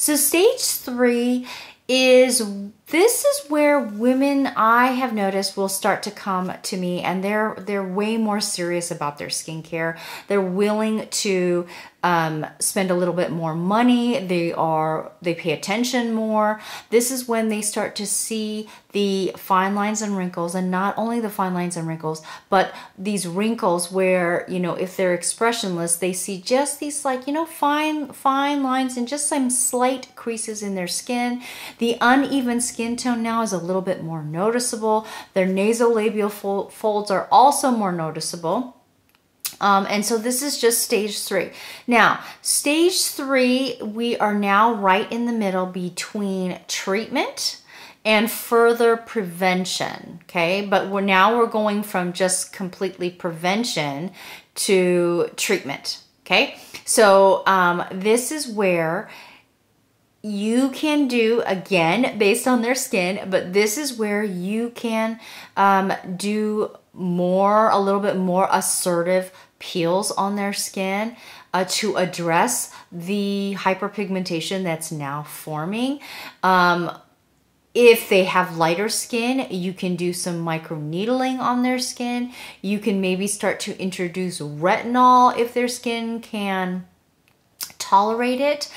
So stage three is this is where women I have noticed will start to come to me and they're they're way more serious about their skincare. They're willing to um, spend a little bit more money. They are they pay attention more. This is when they start to see the fine lines and wrinkles, and not only the fine lines and wrinkles, but these wrinkles where you know if they're expressionless, they see just these like you know fine fine lines and just some slight creases in their skin. The uneven skin tone now is a little bit more noticeable. Their nasolabial folds are also more noticeable. Um, and so this is just stage three. Now, stage three, we are now right in the middle between treatment and further prevention, okay? But we're now we're going from just completely prevention to treatment, okay? So um, this is where you can do again based on their skin, but this is where you can um, do more, a little bit more assertive peels on their skin uh, to address the hyperpigmentation that's now forming. Um, if they have lighter skin, you can do some microneedling on their skin. You can maybe start to introduce retinol if their skin can tolerate it.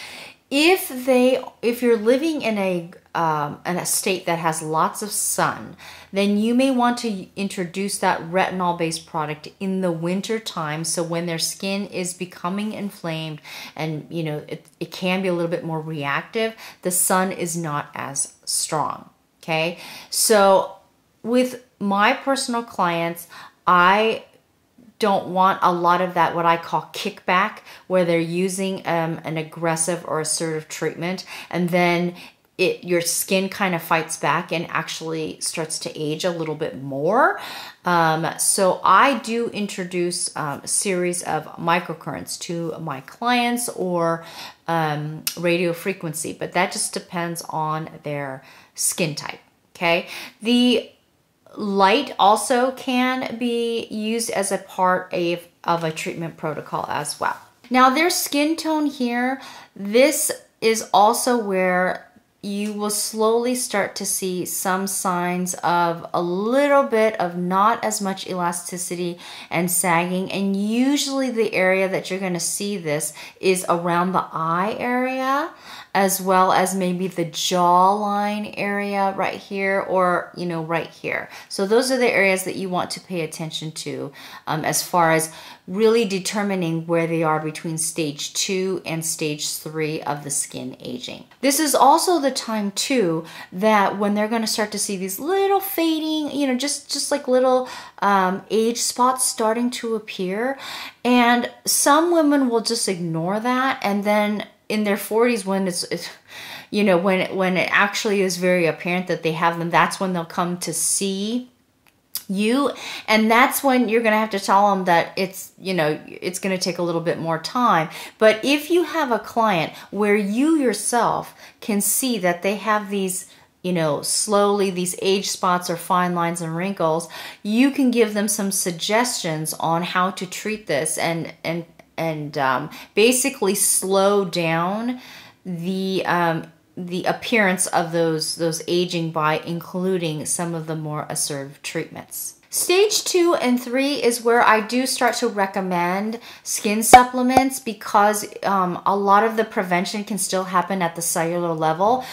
If they if you're living in a um, in a state that has lots of sun, then you may want to introduce that retinol based product in the winter time. So when their skin is becoming inflamed and you know it, it can be a little bit more reactive, the sun is not as strong. Okay. So with my personal clients, I don't want a lot of that what I call kickback where they're using um, an aggressive or assertive treatment and then it your skin kind of fights back and actually starts to age a little bit more. Um, so I do introduce um, a series of microcurrents to my clients or um, radio frequency, but that just depends on their skin type. Okay, the light also can be used as a part of, of a treatment protocol as well. Now, their skin tone here, this is also where you will slowly start to see some signs of a little bit of not as much elasticity and sagging. And usually the area that you're going to see this is around the eye area as well as maybe the jawline area right here or, you know, right here. So those are the areas that you want to pay attention to um, as far as really determining where they are between stage two and stage three of the skin aging. This is also the time too that when they're going to start to see these little fading, you know, just just like little um, age spots starting to appear, and some women will just ignore that, and then in their 40s when it's, it's you know when it, when it actually is very apparent that they have them that's when they'll come to see you and that's when you're going to have to tell them that it's you know it's going to take a little bit more time. But if you have a client where you yourself can see that they have these you know slowly these age spots or fine lines and wrinkles you can give them some suggestions on how to treat this and and and um, basically slow down the um, the appearance of those those aging by including some of the more assertive treatments. Stage two and three is where I do start to recommend skin supplements because um, a lot of the prevention can still happen at the cellular level